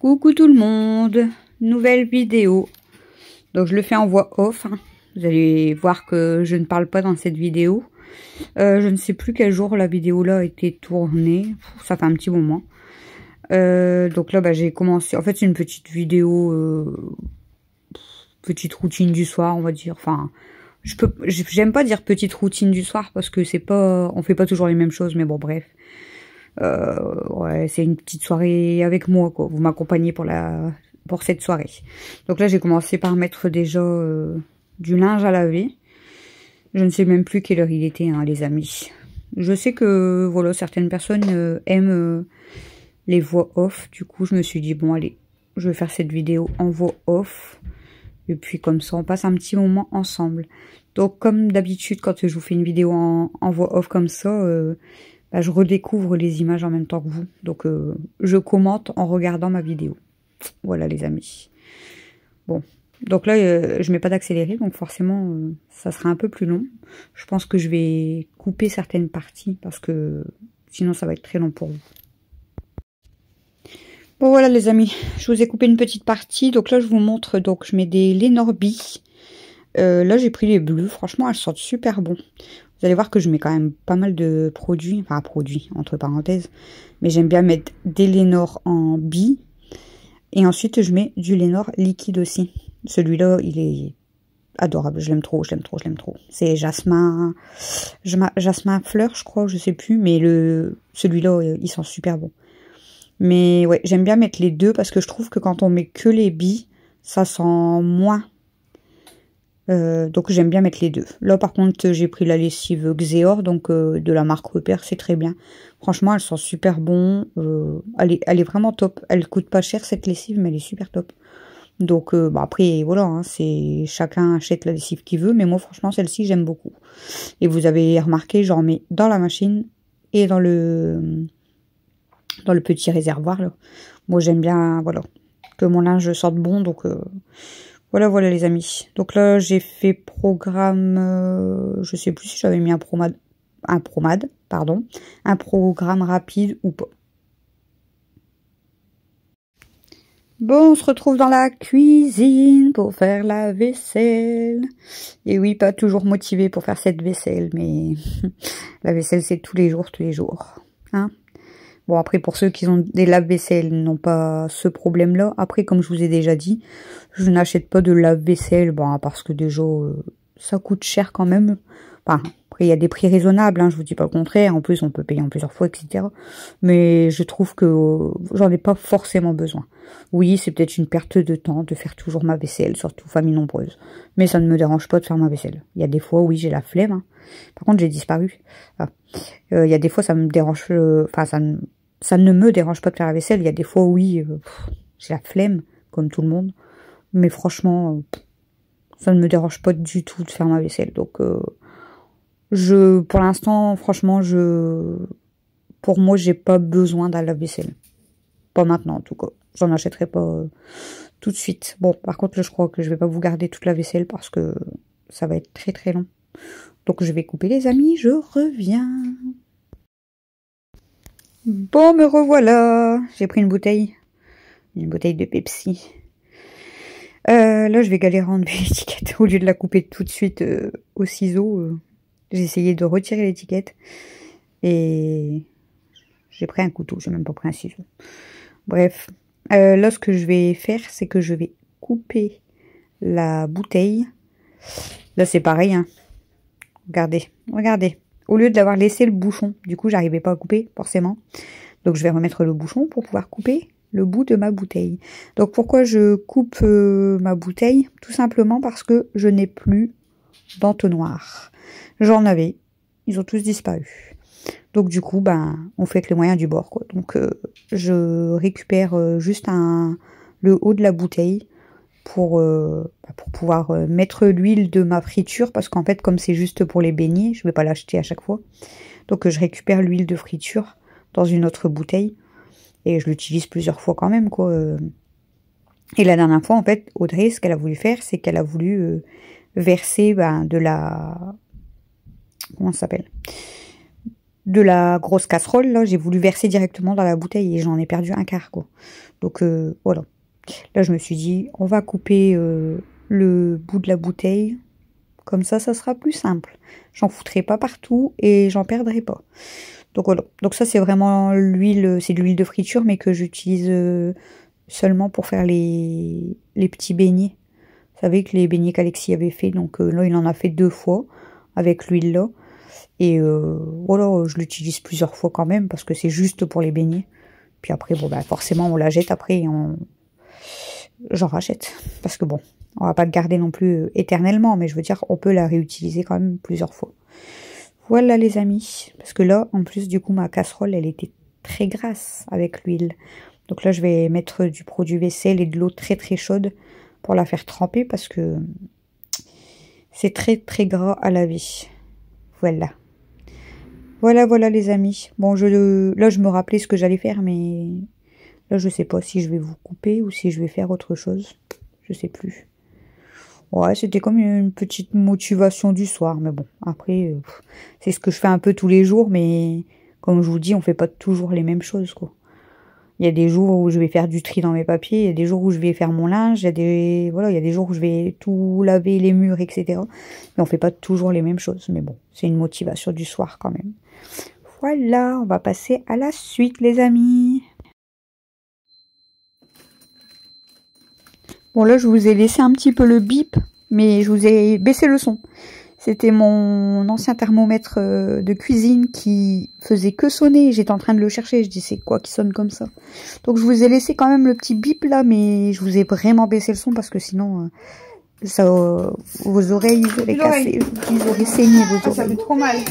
Coucou tout le monde, nouvelle vidéo. Donc je le fais en voix off. Hein. Vous allez voir que je ne parle pas dans cette vidéo. Euh, je ne sais plus quel jour la vidéo là a été tournée. Ça fait un petit moment. Euh, donc là bah, j'ai commencé. En fait c'est une petite vidéo, euh, petite routine du soir on va dire. Enfin je peux, j'aime pas dire petite routine du soir parce que c'est pas, on fait pas toujours les mêmes choses. Mais bon bref. Euh, c'est une petite soirée avec moi, quoi. Vous m'accompagnez pour la pour cette soirée. Donc là, j'ai commencé par mettre déjà euh, du linge à laver. Je ne sais même plus quelle heure il était, hein, les amis. Je sais que, voilà, certaines personnes euh, aiment les voix off. Du coup, je me suis dit, bon, allez, je vais faire cette vidéo en voix off. Et puis, comme ça, on passe un petit moment ensemble. Donc, comme d'habitude, quand je vous fais une vidéo en, en voix off comme ça, bah, je redécouvre les images en même temps que vous. Donc, euh, je commente en regardant ma vidéo. Voilà, les amis. Bon. Donc là, euh, je mets pas d'accéléré, donc forcément, euh, ça sera un peu plus long. Je pense que je vais couper certaines parties, parce que sinon, ça va être très long pour vous. Bon, voilà, les amis. Je vous ai coupé une petite partie. Donc là, je vous montre. Donc, je mets des Lenorbi. là, j'ai pris les bleus. Franchement, elles sortent super bon. Vous allez voir que je mets quand même pas mal de produits, enfin produits entre parenthèses, mais j'aime bien mettre des Lénor en bi. Et ensuite je mets du Lénor liquide aussi. Celui-là, il est adorable, je l'aime trop, je l'aime trop, je l'aime trop. C'est jasmin, jasmin fleur, je crois, je sais plus, mais le celui-là, il sent super bon. Mais ouais, j'aime bien mettre les deux parce que je trouve que quand on met que les billes, ça sent moins euh, donc j'aime bien mettre les deux. Là par contre j'ai pris la lessive Xeor, donc euh, de la marque Repère, c'est très bien. Franchement elle sent super bon, euh, elle, est, vraiment top. Elle coûte pas cher cette lessive mais elle est super top. Donc bah, après voilà, hein, c'est chacun achète la lessive qu'il veut, mais moi franchement celle-ci j'aime beaucoup. Et vous avez remarqué, j'en mets dans la machine et dans le dans le petit réservoir. Moi j'aime bien voilà que mon linge sorte bon donc voilà, voilà les amis. Donc là, j'ai fait programme, euh, je sais plus si j'avais mis un promade, un promade, pardon, un programme rapide ou pas. Bon, on se retrouve dans la cuisine pour faire la vaisselle. Et oui, pas toujours motivé pour faire cette vaisselle, mais la vaisselle c'est tous les jours, tous les jours. Hein Bon, après, pour ceux qui ont des lave-vaisselle, n'ont pas ce problème-là. Après, comme je vous ai déjà dit, je n'achète pas de lave-vaisselle, bon, parce que déjà, euh, ça coûte cher quand même. Enfin, après, il y a des prix raisonnables, hein, je vous dis pas le contraire. En plus, on peut payer en plusieurs fois, etc. Mais je trouve que euh, j'en ai pas forcément besoin. Oui, c'est peut-être une perte de temps de faire toujours ma vaisselle, surtout famille nombreuse. Mais ça ne me dérange pas de faire ma vaisselle. Il y a des fois, oui, j'ai la flemme. Hein. Par contre, j'ai disparu. Euh, il y a des fois, ça me dérange... Enfin, ça ça ne me dérange pas de faire la vaisselle. Il y a des fois, oui, euh, j'ai la flemme, comme tout le monde. Mais franchement, euh, ça ne me dérange pas du tout de faire ma vaisselle. Donc, euh, je, pour l'instant, franchement, je, pour moi, j'ai pas besoin d'un lave-vaisselle. Pas maintenant, en tout cas. J'en achèterai pas tout de suite. Bon, par contre, je crois que je vais pas vous garder toute la vaisselle parce que ça va être très très long. Donc, je vais couper les amis. Je reviens. Bon, me revoilà. J'ai pris une bouteille. Une bouteille de Pepsi. Euh, là, je vais galérer à enlever l'étiquette. Au lieu de la couper tout de suite euh, au ciseau, euh, j'ai essayé de retirer l'étiquette. Et j'ai pris un couteau. J'ai même pas pris un ciseau. Bref. là, ce que je vais faire, c'est que je vais couper la bouteille. Là, c'est pareil. Hein. Regardez. Regardez au lieu d'avoir laissé le bouchon. Du coup, j'arrivais pas à couper, forcément. Donc, je vais remettre le bouchon pour pouvoir couper le bout de ma bouteille. Donc, pourquoi je coupe euh, ma bouteille? Tout simplement parce que je n'ai plus d'entonnoir. J'en avais. Ils ont tous disparu. Donc, du coup, ben, on fait avec les moyens du bord, quoi. Donc, euh, je récupère euh, juste un, le haut de la bouteille pour, euh, bah, pour pouvoir euh, mettre l'huile de ma friture parce qu'en fait comme c'est juste pour les beignets, je vais pas l'acheter à chaque fois. Donc je récupère l'huile de friture dans une autre bouteille et je l'utilise plusieurs fois quand même quoi. Et la dernière fois en fait Audrey ce qu'elle a voulu faire c'est qu'elle a voulu euh, verser ben, de la comment s'appelle? De la grosse casserole, j'ai voulu verser directement dans la bouteille et j'en ai perdu un quart. Donc, euh, voilà. Là, je me suis dit, on va couper euh, le bout de la bouteille. Comme ça, ça sera plus simple. J'en foutrai pas partout et j'en perdrai pas. Donc voilà. Donc ça, c'est vraiment l'huile, c'est de l'huile de friture, mais que j'utilise euh, seulement pour faire les, les petits beignets. Vous savez que les beignets qu'Alexis avait fait, donc là, il en a fait deux fois avec l'huile là. Et euh, voilà, je l'utilise plusieurs fois quand même parce que c'est juste pour les beignets. Puis après, bon, bah, forcément, on la jette après on... j'en rachète. Parce que bon, on va pas le garder non plus euh, éternellement, mais je veux dire, on peut la réutiliser quand même plusieurs fois. Voilà les amis. Parce que là, en plus, du coup, ma casserole, elle était très grasse avec l'huile. Donc là, je vais mettre du produit vaisselle et de l'eau très très chaude pour la faire tremper parce que c'est très très gras à laver. Voilà. Voilà, voilà les amis. Bon, je, là, je me rappelais ce que j'allais faire, mais là, je sais pas si je vais vous couper ou si je vais faire autre chose. Je sais plus. Ouais, c'était comme une petite motivation du soir, mais bon, après, euh, c'est ce que je fais un peu tous les jours, mais comme je vous dis, on fait pas toujours les mêmes choses, quoi. Il y a des jours où je vais faire du tri dans mes papiers, il y a des jours où je vais faire mon linge, il y a des, voilà, il y a des jours où je vais tout laver les murs, etc. Mais on fait pas toujours les mêmes choses. Mais bon, c'est une motivation du soir quand même. Voilà, on va passer à la suite, les amis. Bon, là, je vous ai laissé un petit peu le bip, mais je vous ai baissé le son. C'était mon ancien thermomètre euh, de cuisine qui faisait que sonner. J'étais en train de le chercher. Je dis c'est quoi qui sonne comme ça? Donc je vous ai laissé quand même le petit bip là, mais je vous ai vraiment baissé le son parce que sinon euh, ça, euh, vos oreilles auraient cassé, ils auraient saigné vos oreilles. Ça fait trop mal. Les.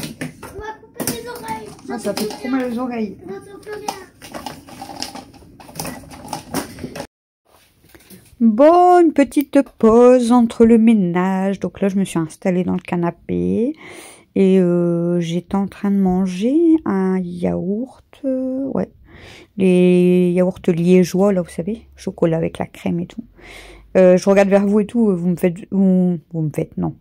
Ah, ça fait trop mal aux oreilles. On n'entend plus rien. Bon, une petite pause entre le ménage. Donc là, je me suis installée dans le canapé et euh, j'étais en train de manger un yaourt. euh, ouais, les yaourts liégeois, là, vous savez, chocolat avec la crème et tout. Euh, je regarde vers vous et tout, vous me faites, vous, vous me faites, non,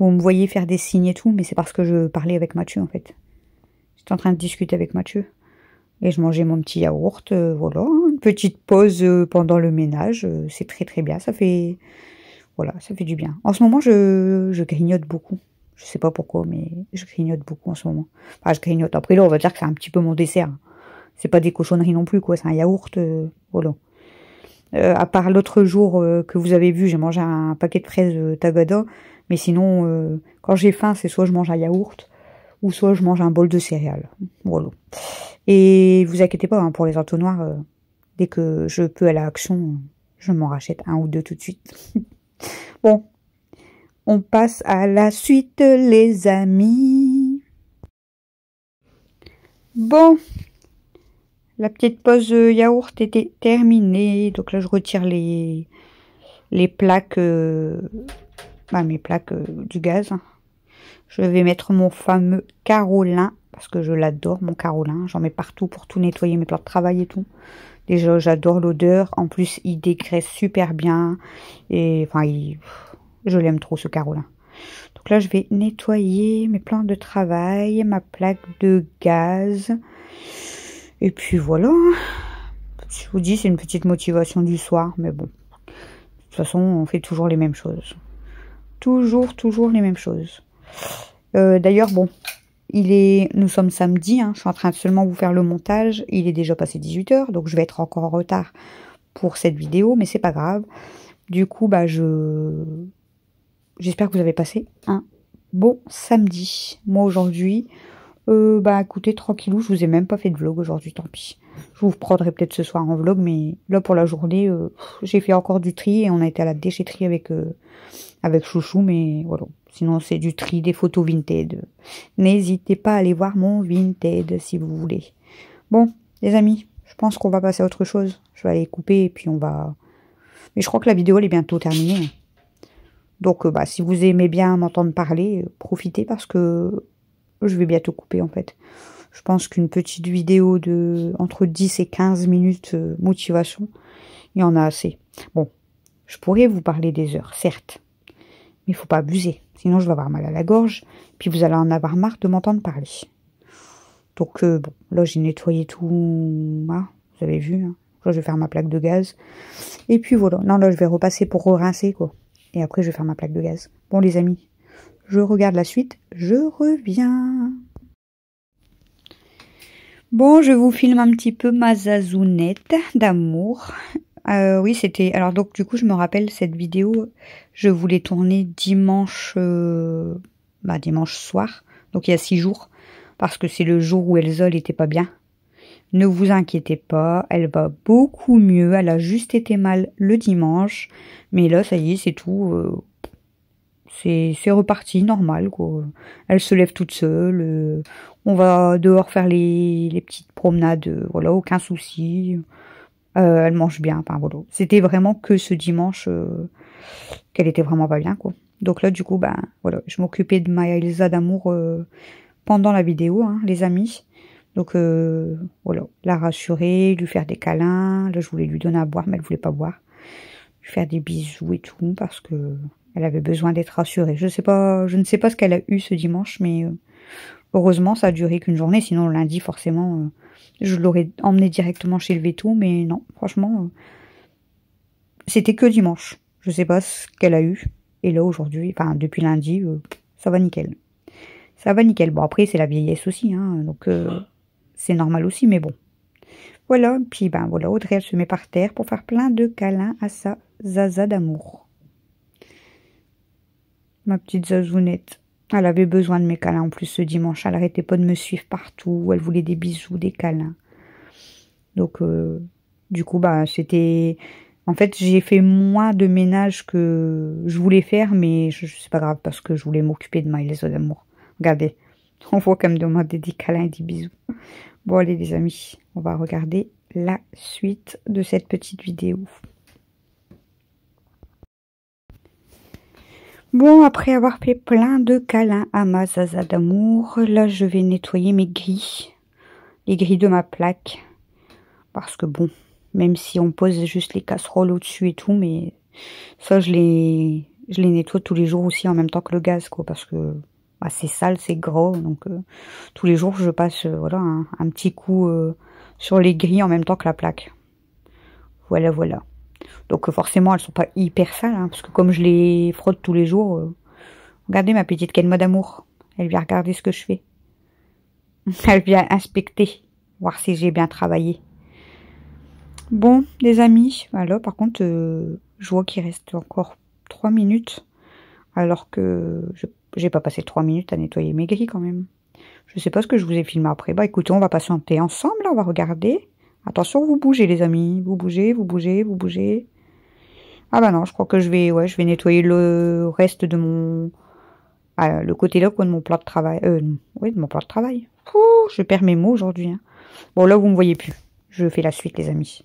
vous me voyez faire des signes et tout, mais c'est parce que je parlais avec Mathieu en fait. J'étais en train de discuter avec Mathieu. Et je mangeais mon petit yaourt, euh, voilà, une petite pause euh, pendant le ménage, euh, c'est très très bien, ça fait, voilà, ça fait du bien. En ce moment, je, je grignote beaucoup. Je sais pas pourquoi, mais je grignote beaucoup en ce moment. Enfin, je grignote. Après là, on va dire que c'est un petit peu mon dessert. C'est pas des cochonneries non plus, quoi. C'est un yaourt, voilà. À part l'autre jour que vous avez vu, j'ai mangé un paquet de fraises euh, Tagada. Mais sinon, quand j'ai faim, c'est soit je mange un yaourt, ou soit je mange un bol de céréales. Voilà. Et vous inquiétez pas, hein, pour les entonnoirs, euh, dès que je peux à l'action, je m'en rachète un ou deux tout de suite. bon, on passe à la suite, les amis. Bon, la petite pause yaourt était terminée. Donc là, je retire les, les plaques, euh, bah, mes plaques euh, du gaz. Je vais mettre mon fameux Carolin, parce que je l'adore, mon Carolin. J'en mets partout pour tout nettoyer mes plans de travail et tout. Déjà, j'adore l'odeur. En plus, il dégraisse super bien. Et enfin, je l'aime trop, ce Carolin. Donc là, je vais nettoyer mes plans de travail, ma plaque de gaz. Et puis voilà. Je vous dis, c'est une petite motivation du soir, mais bon. De toute façon, on fait toujours les mêmes choses. Toujours, toujours les mêmes choses. Euh, D'ailleurs, bon, il est, nous sommes samedi, hein, je suis en train de seulement vous faire le montage. Il est déjà passé 18h, donc je vais être encore en retard pour cette vidéo, mais c'est pas grave. Du coup, bah, je, j'espère que vous avez passé un bon samedi. Moi, aujourd'hui, euh, bah, écoutez, tranquillou, je vous ai même pas fait de vlog aujourd'hui, tant pis. Je vous prendrai peut-être ce soir en vlog, mais là, pour la journée, euh, j'ai fait encore du tri et on a été à la déchetterie avec, avec Chouchou, mais voilà. Sinon, c'est du tri des photos Vinted. N'hésitez pas à aller voir mon Vinted si vous voulez. Bon, les amis, je pense qu'on va passer à autre chose. Je vais aller couper et puis on va... Mais je crois que la vidéo, elle est bientôt terminée. Donc, euh, bah, si vous aimez bien m'entendre parler, euh, profitez parce que je vais bientôt couper en fait. Je pense qu'une petite vidéo de entre 10 et 15 minutes euh, motivation, il y en a assez. Bon, je pourrais vous parler des heures, certes, mais il faut pas abuser. Sinon, je vais avoir mal à la gorge, puis vous allez en avoir marre de m'entendre parler. Donc, euh, bon, là, j'ai nettoyé tout. Ah, vous avez vu. Hein. Là, je vais faire ma plaque de gaz. Et puis, voilà. Non, là, je vais repasser pour rincer, quoi. Et après, je vais faire ma plaque de gaz. Bon, les amis, je regarde la suite. Je reviens. Bon, je vous filme un petit peu ma zazounette d'amour. Euh, oui, c'était... Alors, donc, du coup, je me rappelle, cette vidéo, je voulais tourner dimanche... Euh, bah, dimanche soir. Donc, il y a six jours. Parce que c'est le jour où Elsa n'était pas bien. Ne vous inquiétez pas, elle va beaucoup mieux. Elle a juste été mal le dimanche. Mais là, ça y est, c'est tout. Euh, c'est reparti, normal, quoi. Elle se lève toute seule. On va dehors faire les, petites promenades. Voilà, aucun souci. Elle mange bien, enfin voilà. C'était vraiment que ce dimanche qu'elle était vraiment pas bien, quoi. Donc là, du coup, ben voilà, je m'occupais de ma Elsa d'amour pendant la vidéo, hein, les amis. Donc euh, voilà, la rassurer, lui faire des câlins. Là, je voulais lui donner à boire, mais elle voulait pas boire. Faire des bisous et tout parce que elle avait besoin d'être rassurée. Je sais pas, je ne sais pas ce qu'elle a eu ce dimanche, mais euh, heureusement, ça a duré qu'une journée. Sinon, lundi, forcément, euh, je l'aurais emmené directement chez le veto, mais non, franchement, c'était que dimanche. Je sais pas ce qu'elle a eu. Et là, aujourd'hui, enfin, depuis lundi, ça va nickel. Ça va nickel. Bon, après, c'est la vieillesse aussi, hein, donc c'est normal aussi, mais bon. Voilà, puis ben voilà, Audrey, elle se met par terre pour faire plein de câlins à sa zaza d'amour. Ma petite zazounette. Elle avait besoin de mes câlins en plus ce dimanche. Elle arrêtait pas de me suivre partout. Elle voulait des bisous, des câlins. Donc, euh, du coup, bah, c'était... En fait, j'ai fait moins de ménage que je voulais faire, mais c'est pas grave parce que je voulais m'occuper de ma d'amour. Regardez, on voit qu'elle me demande des câlins et des bisous. Bon allez les amis, on va regarder la suite de cette petite vidéo. Bon, après avoir fait plein de câlins à ma zaza d'amour, là je vais nettoyer mes grilles. Les grilles de ma plaque. Parce que bon, même si on pose juste les casseroles au-dessus et tout, mais ça je les, je les nettoie tous les jours aussi en même temps que le gaz, quoi, parce que bah, c'est sale, c'est gros, donc euh, tous les jours je passe euh, voilà un, petit coup euh, sur les grilles en même temps que la plaque. Voilà, voilà. Donc forcément elles sont pas hyper sales, hein, parce que comme je les frotte tous les jours, regardez ma petite Kenma d'amour, elle vient regarder ce que je fais. Elle vient inspecter, voir si j'ai bien travaillé. Bon, les amis, alors par contre, je vois qu'il reste encore 3 minutes, alors que je j'ai pas passé trois minutes à nettoyer mes grilles quand même. Je sais pas ce que je vous ai filmé après. Bah écoutez, on va patienter ensemble, on va regarder. Attention, vous bougez les amis. Vous bougez, vous bougez, vous bougez. Ah bah non, je crois que je vais ouais, je vais nettoyer le reste de mon... Ah, le côté là de mon plat de travail. Euh, oui, de mon plat de travail. je perds mes mots aujourd'hui. Hein. Bon là, vous me voyez plus. Je fais la suite les amis.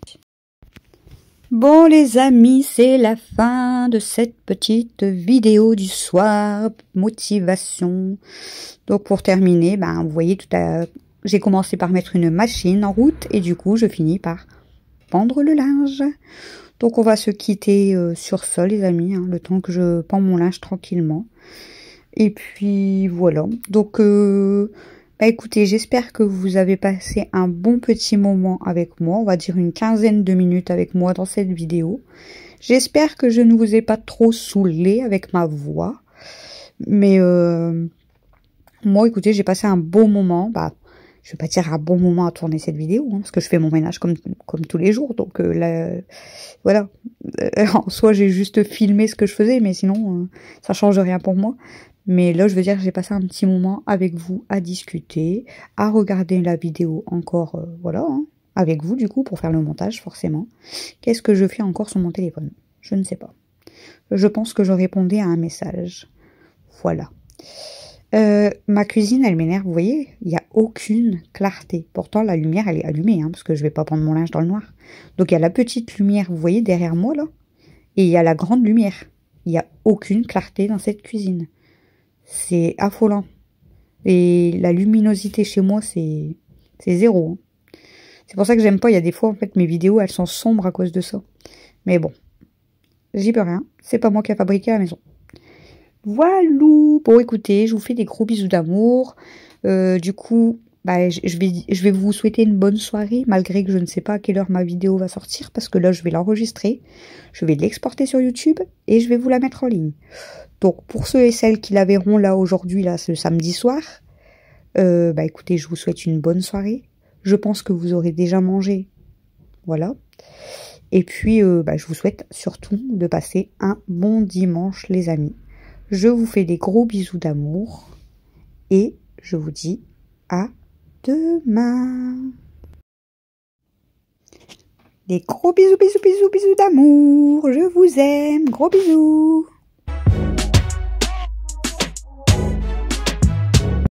Bon les amis, c'est la fin de cette petite vidéo du soir, motivation. Donc pour terminer, ben vous voyez tout à j'ai commencé par mettre une machine en route et du coup je finis par pendre le linge. Donc on va se quitter euh, sur ça les amis, hein, le temps que je pends mon linge tranquillement. Et puis voilà. Donc euh, bah écoutez, j'espère que vous avez passé un bon petit moment avec moi, on va dire une quinzaine de minutes avec moi dans cette vidéo. J'espère que je ne vous ai pas trop saoulé avec ma voix. Mais euh, moi, écoutez, j'ai passé un bon moment. Bah, je vais pas dire un bon moment à tourner cette vidéo, hein, parce que je fais mon ménage comme, comme tous les jours. Donc euh, là, voilà. Euh, en soi, j'ai juste filmé ce que je faisais, mais sinon, euh, ça change rien pour moi. Mais là, je veux dire, j'ai passé un petit moment avec vous à discuter, à regarder la vidéo encore, euh, voilà, hein, avec vous du coup, pour faire le montage, forcément. Qu'est-ce que je fais encore sur mon téléphone? Je ne sais pas. Je pense que je répondais à un message. Voilà. Euh, ma cuisine, elle m'énerve, vous voyez, il a aucune clarté. Pourtant, la lumière, elle est allumée, hein, parce que je vais pas prendre mon linge dans le noir. Donc, il y a la petite lumière, vous voyez, derrière moi, là, et il y a la grande lumière. Il n'y a aucune clarté dans cette cuisine. C'est affolant. Et la luminosité chez moi, c'est zéro. Hein. C'est pour ça que j'aime pas. Il y a des fois, en fait, mes vidéos, elles sont sombres à cause de ça. Mais bon, j'y peux rien. C'est pas moi qui a fabriqué la maison. Voilà. Bon, écoutez, je vous fais des gros bisous d'amour. Euh, du coup, bah, je, vais vous souhaiter une bonne soirée, malgré que je ne sais pas à quelle heure ma vidéo va sortir, parce que là, je vais l'enregistrer, je vais l'exporter sur YouTube, et je vais vous la mettre en ligne. Donc, pour ceux et celles qui la verront là aujourd'hui, là, ce samedi soir, euh, bah écoutez, je vous souhaite une bonne soirée. Je pense que vous aurez déjà mangé. Voilà. Et puis, euh, bah, je vous souhaite surtout de passer un bon dimanche, les amis. Je vous fais des gros bisous d'amour. Et je vous dis à demain. Des gros bisous, bisous, bisous, bisous d'amour. Je vous aime. Gros bisous.